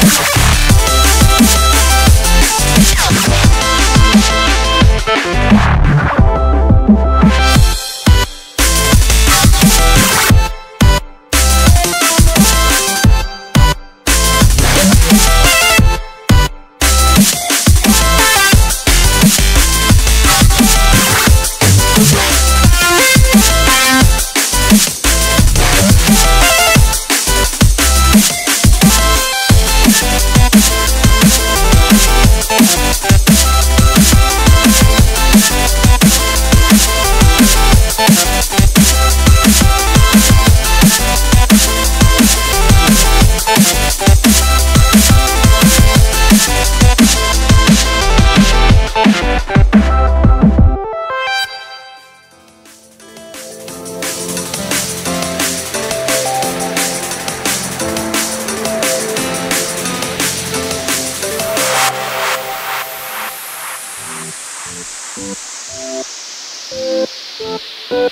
Thank Thank you.